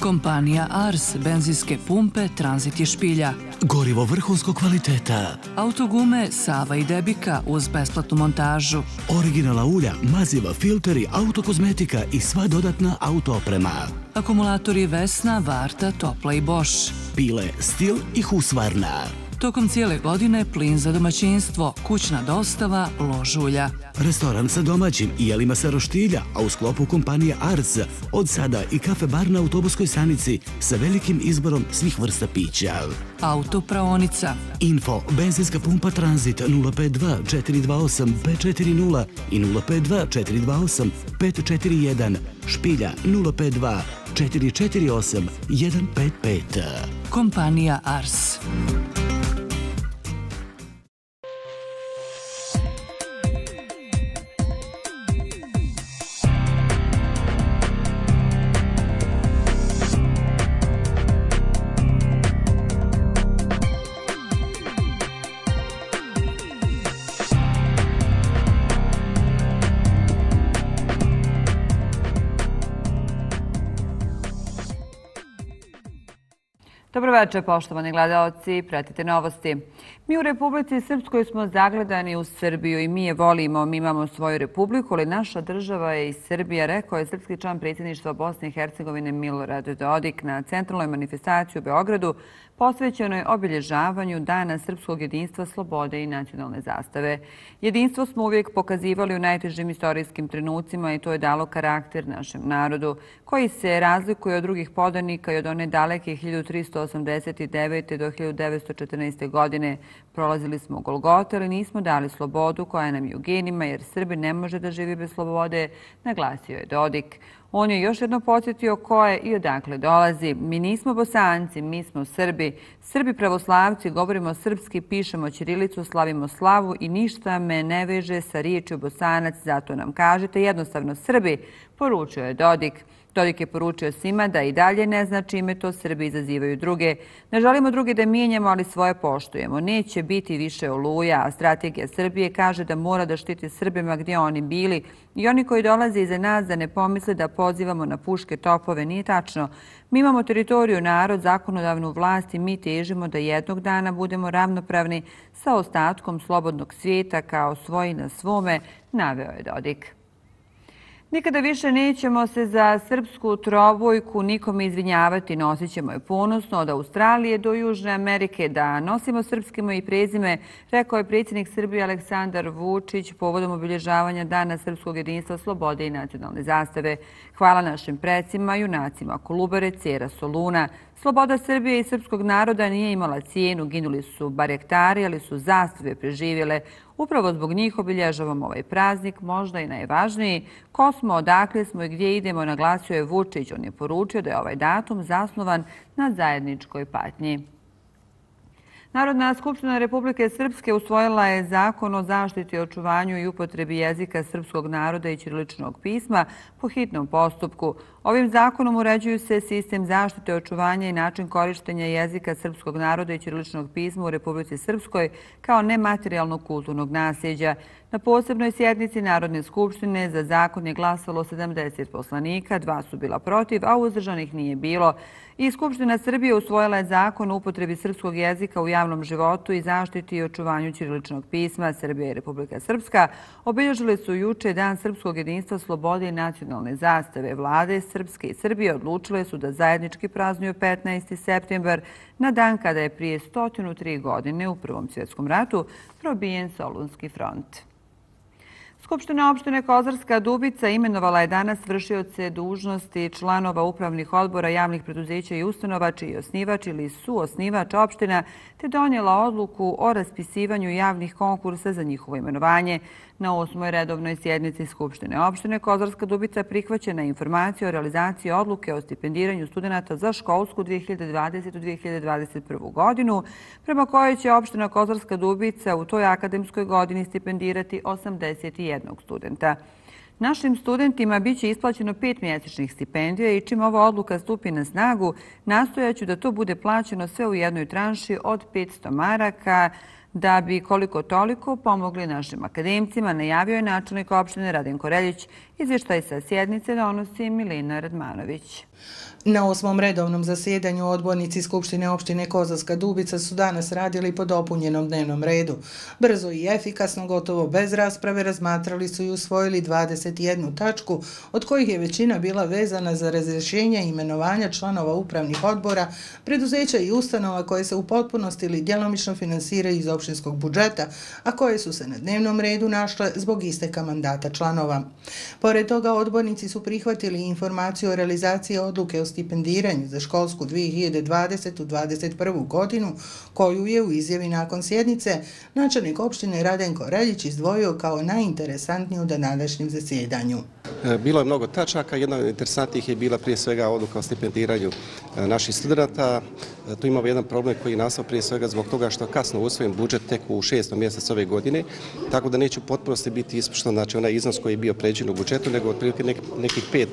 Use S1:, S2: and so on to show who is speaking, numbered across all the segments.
S1: Kompanija Ars, benzinske pumpe, tranzit i špilja.
S2: Gorivo vrhunskog kvaliteta.
S1: Autogume Sava i Debika uz besplatnu montažu.
S2: Originala ulja, maziva, filteri, autokozmetika i sva dodatna autooprema.
S1: Akumulatori Vesna, Varta, Topla i Bosch.
S2: Pile, Stil i Husvarna.
S1: Tokom cijele godine plin za domaćinstvo, kućna dostava, ložulja.
S2: Restoran sa domaćim i jelima sa roštilja, a u sklopu kompanije Ars, od sada i kafe bar na autobuskoj stanici sa velikim izborom svih vrsta pića.
S1: Autopraonica.
S2: Info, benzinska pumpa Transit 052 428 540 i 052 428 541, špilja 052 448 155.
S1: Kompanija Ars.
S3: Dobroveče, poštovani gledalci, pratite novosti. Mi u Republici Srpskoj smo zagledani u Srbiju i mi je volimo, mi imamo svoju republiku, ali naša država je i Srbija, rekao je srpski član predsjedništva Bosne i Hercegovine Milorad Dodik na centralnoj manifestaciji u Beogradu posvećenoj obilježavanju Dana Srpskog jedinstva, slobode i nacionalne zastave. Jedinstvo smo uvijek pokazivali u najtežim istorijskim trenucima i to je dalo karakter našem narodu, koji se razlikuje od drugih podanika i od one daleke 1989. do 1914. godine. Prolazili smo Golgote, ali nismo dali slobodu koja nam je u genima, jer Srbi ne može da živi bez slobode, naglasio je Dodik. On je još jedno podsjetio ko je i odakle dolazi. Mi nismo bosanci, mi smo Srbi. Srbi pravoslavci, govorimo srpski, pišemo ćirilicu, slavimo slavu i ništa me ne veže sa riječju bosanac, zato nam kažete jednostavno Srbi, poručio je Dodik. Dodik je poručio svima da i dalje ne zna čime to Srbi izazivaju druge. Ne želimo druge da mijenjamo, ali svoje poštujemo. Neće biti više oluja, a strategija Srbije kaže da mora da štiti Srbima gdje oni bili. I oni koji dolaze iza nas da ne pomisle da pozivamo na puške topove, nije tačno. Mi imamo teritoriju, narod, zakonodavnu vlast i mi težimo da jednog dana budemo ravnopravni sa ostatkom slobodnog svijeta kao svoji na svome, naveo je Dodik. Nikada više nećemo se za srpsku trobojku nikome izvinjavati, nosit ćemo je ponosno od Australije do Južne Amerike da nosimo srpskimo i prezime, rekao je predsjednik Srbije Aleksandar Vučić povodom obilježavanja Dana Srpskog jedinstva, slobode i nacionalne zastave. Hvala našim predsima, junacima Kolubare, Cera, Soluna, Sloboda Srbije i srpskog naroda nije imala cijenu, ginuli su barektari, ali su zastave preživjele. Upravo zbog njih obilježavamo ovaj praznik, možda i najvažniji. Ko smo, odakle smo i gdje idemo, naglasio je Vučić. On je poručio da je ovaj datum zasnovan na zajedničkoj patnji. Narodna skupština Republike Srpske usvojila je zakon o zaštiti, očuvanju i upotrebi jezika srpskog naroda i ćiriličnog pisma po hitnom postupku. Ovim zakonom uređuju se sistem zaštite, očuvanja i način korištenja jezika srpskog naroda i ćiriličnog pisma u Republike Srpskoj kao nematerijalnog kulturnog nasljeđa. Na posebnoj sjednici Narodne skupštine za zakon je glasalo 70 poslanika, dva su bila protiv, a uzdržanih nije bilo. I Skupština Srbije usvojila je zakon o upotrebi srpskog jezika u javnom životu i zaštiti i očuvanju ćiriličnog pisma. Srbija i Republika Srpska obilježili su juče Dan Srpskog jedinstva, slobode i nacionalne zastave. Vlade Srpske i Srbije odlučile su da zajednički praznuju 15. septembar na dan kada je prije 103 godine u Prvom svjetskom ratu probijen Solunski front. Skupština opštine Kozarska Dubica imenovala je danas vršioce dužnosti članova upravnih odbora javnih preduzeća i ustanova čiji osnivač ili su osnivač opština te donijela odluku o raspisivanju javnih konkursa za njihovo imenovanje. Na osmoj redovnoj sjednici Skupštine opštine Kozarska Dubica prihvaćena informacija o realizaciji odluke o stipendiranju studenta za školsku 2020-2021 godinu, prema kojoj će opština Kozarska Dubica u toj akademskoj godini stipendirati 81 studenta. Našim studentima biće isplaćeno pet mjesečnih stipendija i čim ova odluka stupi na snagu, nastojaću da to bude plaćeno sve u jednoj tranši od 500 maraka, Da bi koliko toliko pomogli našim akademcima, najavio je načelnik opštine Radenko Reljić Izvještaj sa sjednice donosi Milina Radmanović.
S4: Na osmom redovnom zasjedanju odbornici Skupštine opštine Kozarska Dubica su danas radili po dopunjenom dnevnom redu. Brzo i efikasno, gotovo bez rasprave, razmatrali su i usvojili 21 tačku, od kojih je većina bila vezana za razrešenje i imenovanja članova upravnih odbora, preduzeća i ustanova koje se u potpunosti ili djelomično finansiraju iz opštinskog budžeta, a koje su se na dnevnom redu našle zbog isteka mandata članova. Pored toga, odbornici su prihvatili informaciju o realizaciji odluke o stipendiranju za školsku 2020-2021. godinu, koju je u izjavi nakon sjednice načelnik opštine Radenko Reljić izdvojio kao najinteresantniju da nadašnjem zasjedanju.
S5: E, bilo je mnogo tačaka, jedna od interesantnijih je bila prije svega odluka o stipendiranju e, naših studenta. E, tu imamo jedan problem koji je nastao prije svega zbog toga što kasno usvojen budžet tek u šestom mjesec ove godine, tako da neće u potpunosti biti ispušten znači, onaj iznos koji je bio pređen u budžetu, nego otprilike nekih pet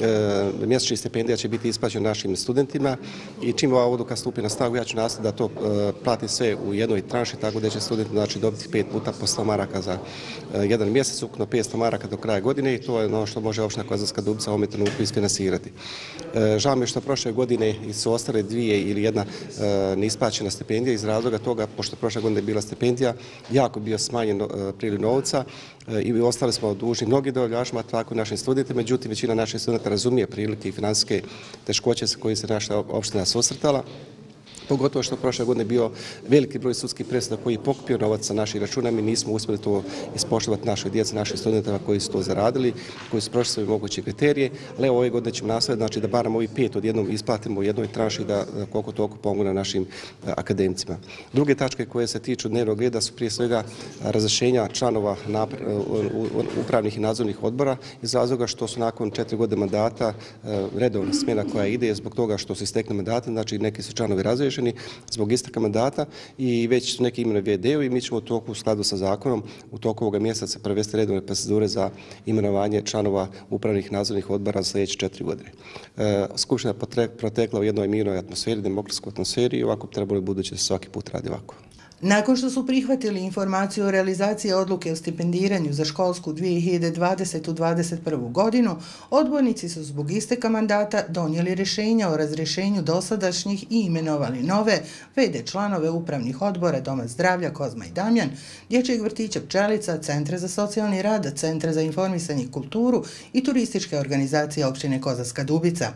S5: E, mjesečnih stipendija će biti isplaćen našim studentima i čim ova odluka stupi na snagu, ja ću nastaviti da to e, plati sve u jednoj tranši, tako da će studenti znači, dobiti pet puta po 100 maraka za e, jedan mjesec, ukupno 500 maraka do kraja godine i to je ono što može opština Kozarska Dubica ovom trenutku isfinansirati. Žao mi je što prošle godine su ostale dvije ili jedna neisplaćena stipendija iz razloga toga, pošto prošle godine je bila stipendija, jako bio smanjen priliv novca i ostali smo dužni mnogi dovoljašima, tako našim studentima, međutim većina naših studenta razumije prilike i finansijske teškoće sa koje se naša opština susretala pogotovo što prošle godine bio veliki broj sudskih presuda koji je pokupio novac sa naših računa, mi nismo uspjeli to ispoštovati našoj djeci, naših studentama koji su to zaradili, koji su prošli sve moguće kriterije, ali evo ove godine ćemo nastaviti znači, da barem ovi pet od jednom isplatimo u jednoj tranši da koliko toliko pomogu našim akademicima. Druge tačke koje se tiču dnevnog reda su prije svega razrešenja članova upravnih i nadzornih odbora iz razloga što su nakon četiri godine mandata redovna smjena koja ide zbog toga što se istekne mandata, znači neki su članovi razrešeni, razrešeni zbog istaka mandata i već su neki imene VD-u i mi ćemo u toku u skladu sa zakonom u toku ovoga mjeseca prevesti redovne procedure za imenovanje članova upravnih nadzornih odbora za sljedeće četiri godine. E, Skupština protekla u jednoj mirnoj atmosferi, demokratskoj atmosferi i ovako trebalo budući da se svaki put radi ovako.
S4: Nakon što su prihvatili informaciju o realizaciji odluke o stipendiranju za školsku 2020-2021. godinu, odbornici su zbog isteka mandata donijeli rješenja o razrješenju dosadašnjih i imenovali nove VD članove upravnih odbora Doma zdravlja Kozma i Damjan, Dječjeg vrtića Pčelica, Centra za socijalni rad, Centra za informisanje i kulturu i turističke organizacije opštine Kozarska Dubica.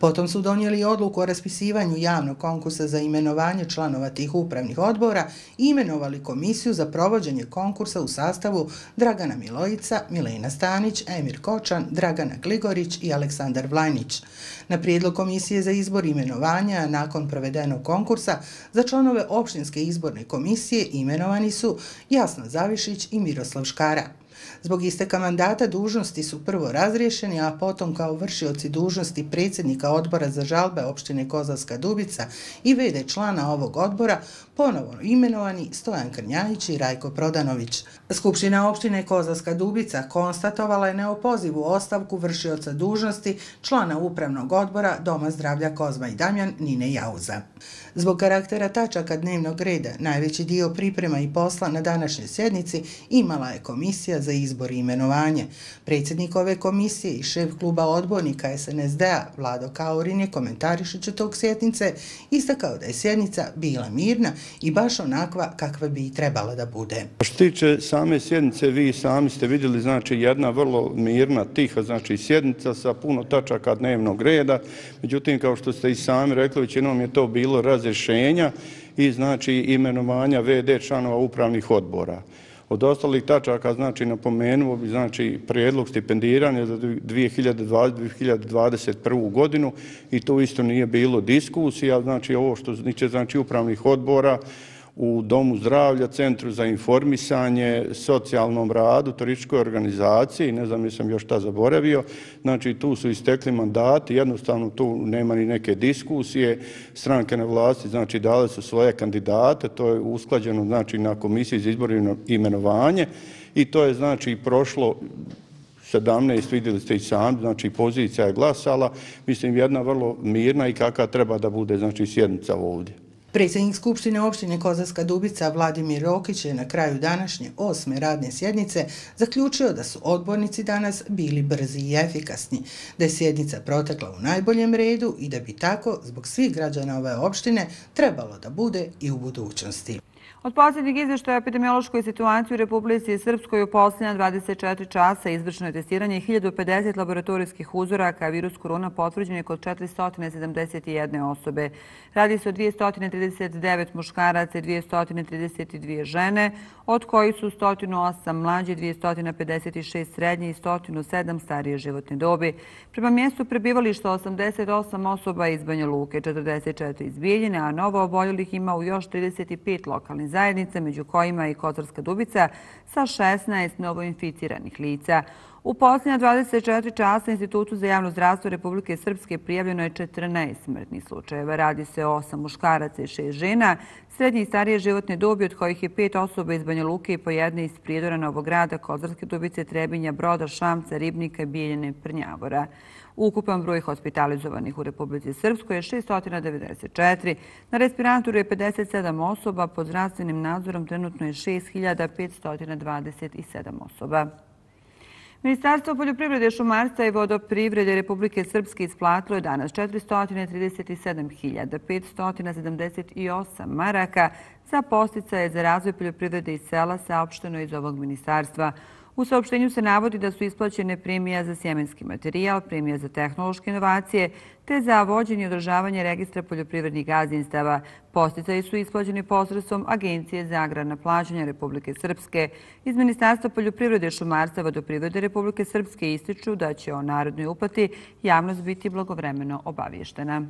S4: Potom su donijeli odluku o raspisivanju javnog konkursa za imenovanje članova tih upravnih odbora imenovali komisiju za provođenje konkursa u sastavu Dragana Milojica, Milena Stanić, Emir Kočan, Dragana Gligorić i Aleksandar Vlajnić. Na prijedlog komisije za izbor imenovanja nakon provedenog konkursa za članove opštinske izborne komisije imenovani su Jasna Zavišić i Miroslav Škara. Zbog isteka mandata dužnosti su prvo razriješeni, a potom kao vršioci dužnosti predsjednika odbora za žalbe opštine Kozarska Dubica i vede člana ovog odbora ponovo imenovani Stojan Krnjajić i Rajko Prodanović. Skupština opštine Kozarska Dubica konstatovala je neopozivu ostavku vršioca dužnosti člana upravnog odbora Doma zdravlja Kozma i Damjan Nine Jauza. Zbog karaktera tačaka dnevnog reda, najveći dio priprema i posla na današnjoj sjednici imala je komisija za izbor i imenovanje. Predsjednik ove komisije i šef kluba odbornika SNSD-a Vlado Kaurin je komentarišući tog sjednice istakao da je sjednica bila mirna i baš onakva kakva bi i trebala da bude.
S6: Što tiče same sjednice, vi sami ste vidjeli znači jedna vrlo mirna, tiha znači sjednica sa puno tačaka dnevnog reda. Međutim, kao što ste i sami rekli, većinom je to bilo razrešenja i znači imenovanja VD članova upravnih odbora. Od ostalih tačaka, znači, napomenuo bi, znači, prijedlog stipendiranja za 2020-2021. godinu i to isto nije bilo diskusija, znači, ovo što niče, znači upravnih odbora, u Domu zdravlja, Centru za informisanje, socijalnom radu, turističkoj organizaciji, ne znam, jesam još šta zaboravio, znači tu su istekli mandati, jednostavno tu nema ni neke diskusije, stranke na vlasti, znači dale su svoje kandidate, to je usklađeno znači na komisiji za izbor i imenovanje. I to je znači prošlo 17, vidjeli ste i sam, znači pozicija je glasala, mislim jedna vrlo mirna i kakva treba da bude znači sjednica ovdje.
S4: Predsjednik Skupštine opštine Kozarska Dubica Vladimir Rokić je na kraju današnje osme radne sjednice zaključio da su odbornici danas bili brzi i efikasni, da je sjednica protekla u najboljem redu i da bi tako, zbog svih građana ove opštine, trebalo da bude i u budućnosti.
S3: Od posljednjeg izveštaja epidemiološkoj situaciji u Republici Srpskoj u posljednja 24 časa izvršeno je testiranje 1050 laboratorijskih uzoraka, a virus korona potvrđen je kod 471 osobe. Radi se o 239 muškaraca i 232 žene, od kojih su 108 mlađe, 256 srednje i 107 starije životne dobi. Prema mjestu prebivališta 88 osoba iz Banja Luke, 44 iz Bijeljine, a novo oboljelih ima u još 35 lokalnih zajednica, među kojima i Kotorska dubica sa 16 novoinficiranih lica. U posljednja 24 časa Institutu za javno zdravstvo Republike Srpske prijavljeno je 14 smrtnih slučajeva. Radi se o 8 muškaraca i 6 žena, srednje i starije životne dobi, od kojih je 5 osoba iz Banja Luke i po jedne iz Prijedora Novog grada, Kozarske dubice, Trebinja, Broda, Šamca, Ribnika, i Bijeljene, Prnjavora. Ukupan broj hospitalizovanih u Republici Srpskoj je 694. Na respiratoru je 57 osoba, pod zdravstvenim nadzorom trenutno je 6527 osoba. Ministarstvo poljoprivrede, šumarstva i vodoprivrede Republike Srpske isplatilo je danas 437.578 maraka za posticaje za razvoj poljoprivrede i sela saopšteno iz ovog ministarstva. U saopštenju se navodi da su isplaćene premija za sjemenski materijal, premija za tehnološke inovacije, te za vođenje i održavanje registra poljoprivrednih gazdinstava. Posticaji su isplaćeni posredstvom Agencije za agrarna plaćanja Republike Srpske. Iz Ministarstva poljoprivrede šumarstva vodoprivrede Republike Srpske ističu da će o narodnoj uplati javnost biti blagovremeno obavještena.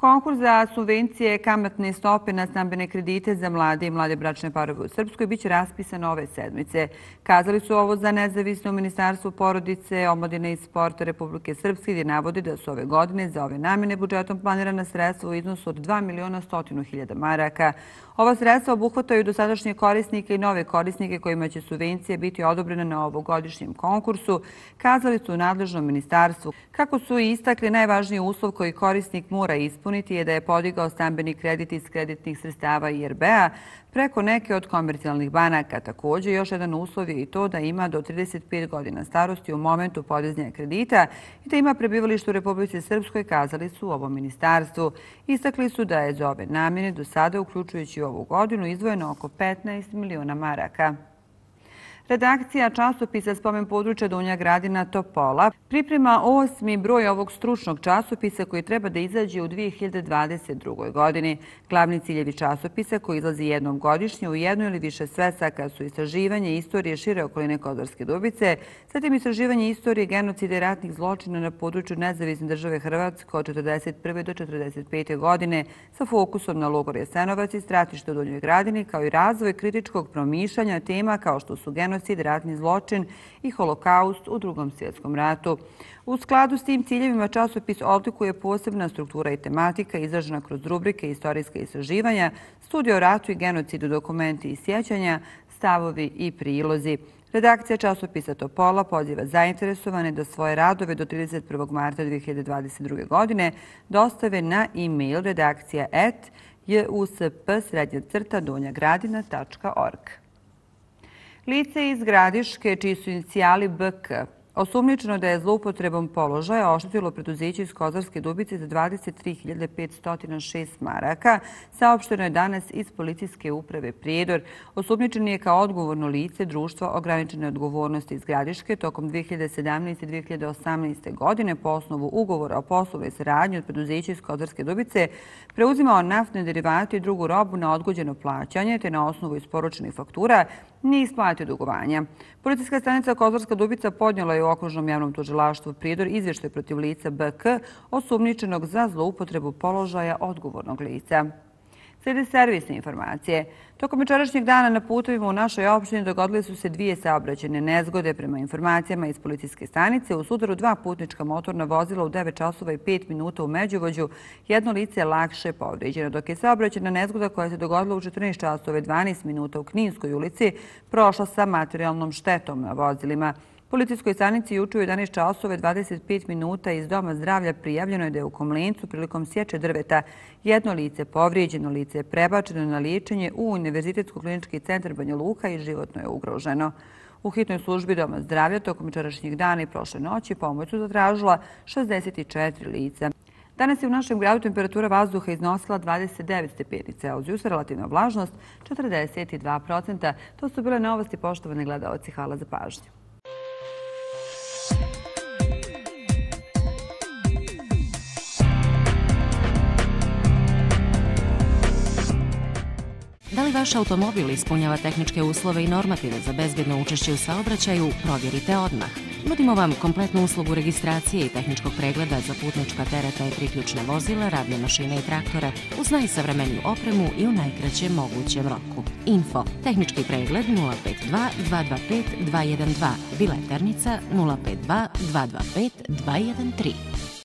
S3: Konkurs za subvencije kamatne stope na stambene kredite za mlade i mlade bračne parove u Srpskoj biće raspisan ove sedmice. Kazali su ovo za nezavisno ministarstvo porodice, omladine i sporta Republike Srpske gdje navodi da su ove godine za ove namjene budžetom planirana sredstva u iznosu od 2 miliona 100 hiljada maraka. Ova sredstva obuhvataju dosadašnje korisnike i nove korisnike kojima će subvencije biti odobrene na ovogodišnjem konkursu, kazali su u nadležnom ministarstvu. Kako su i istakli, najvažniji uslov koji korisnik mora ispuniti je da je podigao stambeni kredit iz kreditnih sredstava IRB-a, preko neke od komercijalnih banaka. Također, još jedan uslov je i to da ima do 35 godina starosti u momentu podizanja kredita i da ima prebivalište u Republici Srpskoj, kazali su u ovom ministarstvu. Istakli su da je za ove namjene do sada, uključujući ovu godinu, izdvojeno oko 15 miliona maraka. Redakcija časopisa Spomen područja Dunja Gradina Topola priprema osmi broj ovog stručnog časopisa koji treba da izađe u 2022. godini. Glavni ciljevi časopisa koji izlazi jednom godišnje u jednu ili više svesaka su istraživanje istorije šire okoline Kozarske dubice, zatim istraživanje istorije genocide i ratnih zločina na području nezavisne države Hrvatske od 1941. do 1945. godine sa fokusom na logor Jasenovac i stratište u Dunjoj Gradini kao i razvoj kritičkog promišljanja tema kao što su genocid genocid, ratni zločin i holokaust u drugom svjetskom ratu. U skladu s tim ciljevima časopis odlikuje posebna struktura i tematika izražena kroz rubrike istorijske istraživanja, studije o ratu i genocidu, dokumenti i sjećanja, stavovi i prilozi. Redakcija časopisa Topola poziva zainteresovane da svoje radove do 31. marta 2022. godine dostave na e-mail redakcija at Lice iz Gradiške, čiji su inicijali BK, Osumničeno da je zloupotrebom položaja oštetilo preduzeće iz Kozarske dubice za 23.506 maraka, saopšteno je danas iz policijske uprave Prijedor. Osumničen je kao odgovorno lice društva ograničene odgovornosti iz Gradiške tokom 2017. i 2018. godine po osnovu ugovora o poslove saradnje od preduzeća iz Kozarske dubice preuzimao naftne derivate i drugu robu na odgođeno plaćanje te na osnovu isporučenih faktura nije isplatio dugovanja. Policijska stanica Kozorska dubica podnjela je u okružnom javnom tužilaštvu pridor izvještaj protiv lica BK osumničenog za zloupotrebu položaja odgovornog lica. Slijede servisne informacije. Tokom večerašnjeg dana na putovima u našoj opštini dogodile su se dvije saobraćene nezgode prema informacijama iz policijske stanice. U sudaru dva putnička motorna vozila u 9 časova i 5 minuta u Međuvođu. Jedno lice je lakše povređeno, dok je saobraćena nezgoda koja se dogodila u 14 časova i 12 minuta u Kninskoj ulici prošla sa materijalnom štetom na vozilima. Policijskoj stanici juče u 11 časove 25 minuta iz Doma zdravlja prijavljeno je da je u Komlencu prilikom sječe drveta jedno lice povrijeđeno, lice je prebačeno na liječenje u Univerzitetsko-klinički centar Banja Luka i životno je ugroženo. U hitnoj službi Doma zdravlja tokom čarašnjih dana i prošle noći pomoć su zatražila 64 lica. Danas je u našem gradu temperatura vazduha iznosila 29 stepeni Celsijusa, relativna vlažnost 42%. To su bile novosti, poštovane gledalci. Hvala za pažnju.
S7: Li vaš automobil ispunjava tehničke uslove i normative za bezbjedno učešće u saobraćaju, provjerite odmah. Nudimo vam kompletnu uslugu registracije i tehničkog pregleda za putnička tereta i priključne vozila, radne mašine i traktore uz najsavremeniju opremu i u najkraćem mogućem roku. Info. Tehnički pregled 052 225 212. Biletarnica 052 225 213.